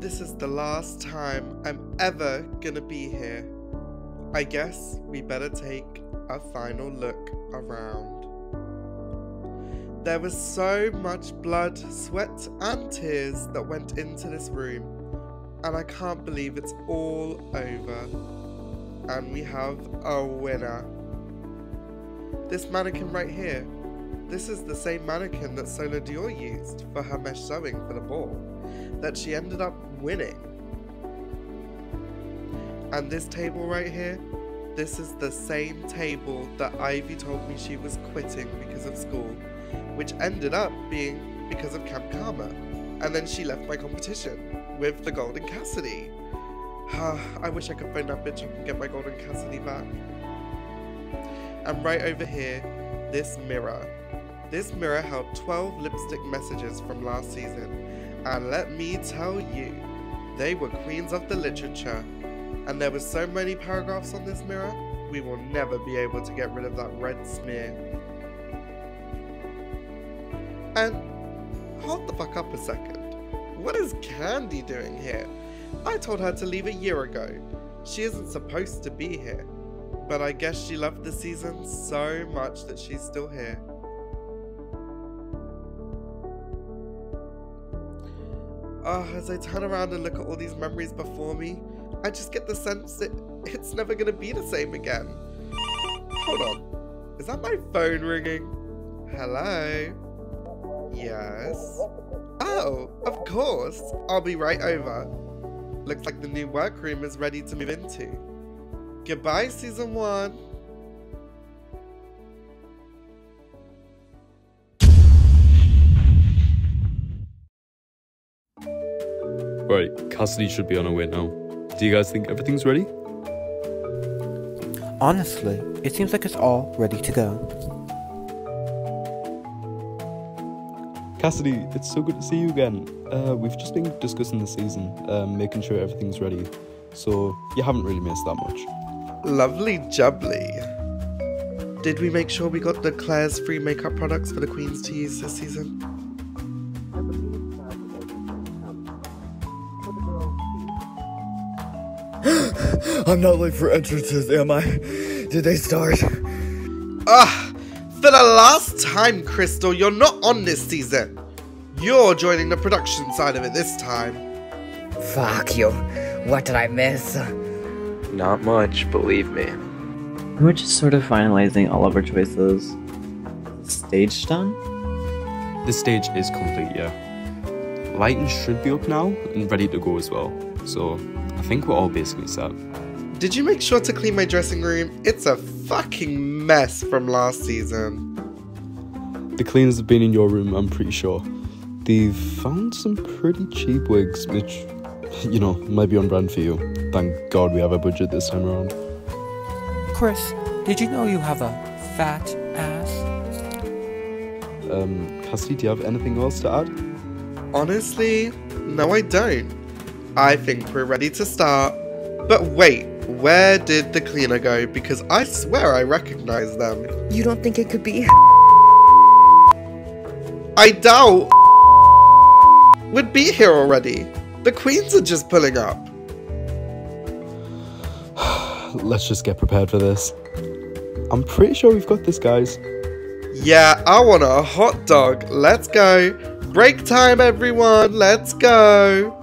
This is the last time I'm ever gonna be here. I guess we better take a final look around. There was so much blood, sweat, and tears that went into this room, and I can't believe it's all over. And we have a winner. This mannequin right here. This is the same mannequin that Sola Dior used for her mesh sewing for the ball, that she ended up winning. And this table right here, this is the same table that Ivy told me she was quitting because of school, which ended up being because of Camp Karma. And then she left my competition with the Golden Cassidy. Ah, I wish I could phone that bitch up and get my Golden Cassidy back. And right over here, this mirror. This mirror held 12 lipstick messages from last season. And let me tell you, they were queens of the literature. And there were so many paragraphs on this mirror, we will never be able to get rid of that red smear. And hold the fuck up a second. What is Candy doing here? I told her to leave a year ago. She isn't supposed to be here. But I guess she loved the season so much that she's still here. Oh, as I turn around and look at all these memories before me, I just get the sense that it's never gonna be the same again. Hold on. Is that my phone ringing? Hello? Yes? Oh, of course. I'll be right over. Looks like the new workroom is ready to move into. Goodbye, season one. Right, Cassidy should be on her way now. Do you guys think everything's ready? Honestly, it seems like it's all ready to go. Cassidy, it's so good to see you again. Uh, we've just been discussing the season, um, making sure everything's ready, so you haven't really missed that much. Lovely jubbly. Did we make sure we got the Claire's free makeup products for the queens to use this season? I'm not late for entrances, am I? Did they start? Ah, for the last time, Crystal, you're not on this season. You're joining the production side of it this time. Fuck you. What did I miss? Not much, believe me. We're just sort of finalizing all of our choices. Stage done? The stage is complete, yeah. Lighting should be up now and ready to go as well, so I think we're all basically set. Did you make sure to clean my dressing room? It's a fucking mess from last season. The cleaners have been in your room, I'm pretty sure. They've found some pretty cheap wigs, which, you know, might be on brand for you. Thank God we have a budget this time around. Chris, did you know you have a fat ass? Um, Cassidy, do you have anything else to add? Honestly, no, I don't. I think we're ready to start. But wait, where did the cleaner go? Because I swear I recognize them. You don't think it could be? I doubt would be here already. The queens are just pulling up. Let's just get prepared for this. I'm pretty sure we've got this, guys. Yeah, I want a hot dog. Let's go. Break time, everyone. Let's go.